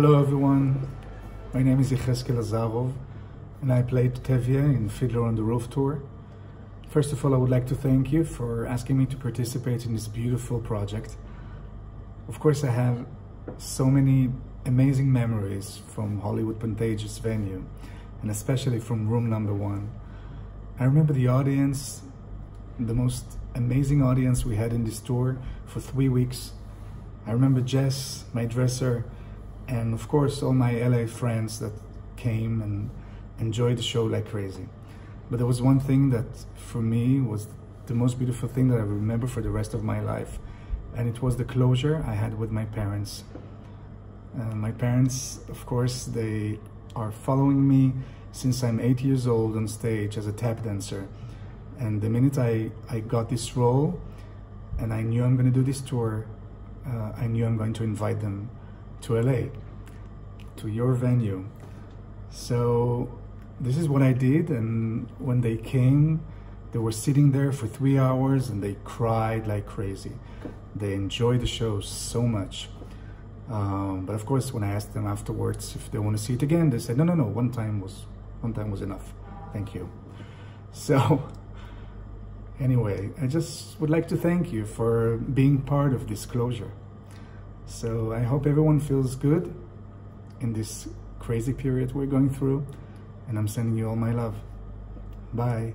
Hello everyone, my name is Yehezkel Lazarov and I played Tevye in Fiddler on the Roof tour. First of all, I would like to thank you for asking me to participate in this beautiful project. Of course, I have so many amazing memories from Hollywood Pantages venue and especially from room number one. I remember the audience, the most amazing audience we had in this tour for three weeks. I remember Jess, my dresser, and of course all my LA friends that came and enjoyed the show like crazy. But there was one thing that for me was the most beautiful thing that I remember for the rest of my life. And it was the closure I had with my parents. Uh, my parents, of course, they are following me since I'm eight years old on stage as a tap dancer. And the minute I, I got this role and I knew I'm going to do this tour, uh, I knew I'm going to invite them to LA, to your venue. So this is what I did. And when they came, they were sitting there for three hours and they cried like crazy. They enjoyed the show so much. Um, but of course, when I asked them afterwards if they want to see it again, they said, no, no, no, one time was, one time was enough. Thank you. So anyway, I just would like to thank you for being part of this closure. So I hope everyone feels good in this crazy period we're going through. And I'm sending you all my love. Bye.